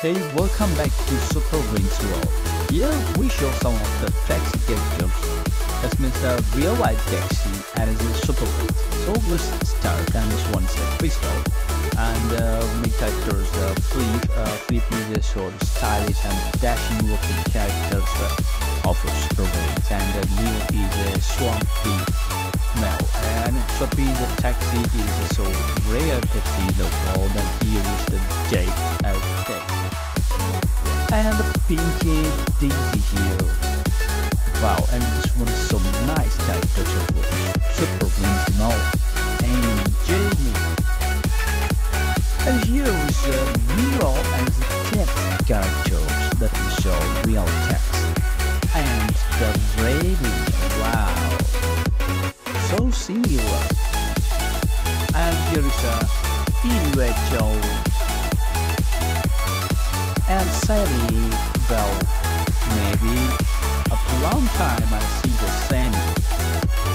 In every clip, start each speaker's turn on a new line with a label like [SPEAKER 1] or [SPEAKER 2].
[SPEAKER 1] Hey, welcome back to Super Wings World. Here we show some of the taxi characters. That means a real life taxi and it's a Super Wings. So let's start and this one's a crystal. And uh, main characters uh, Flip, uh, Flip is a sort of stylish and dashing looking characters uh, of Super Wings. And uh, Leo is a swampy male. And is a taxi is so rare taxi in the world and here is the Jake as and the pinky daisy here. Wow, and this one is so nice character of Super Wings now. And Jamie. And here is a real and text characters that is show real text. And the rating, wow. So similar. And here is a individual and Sally Bell. Maybe a long time I see the same.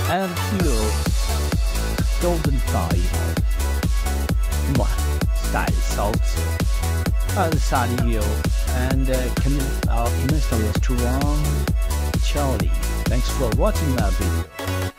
[SPEAKER 1] And here, Golden Fire. Mwah, stylish also. And Sunny Hill and uh, our Mr. Restaurant, Charlie. Thanks for watching my video.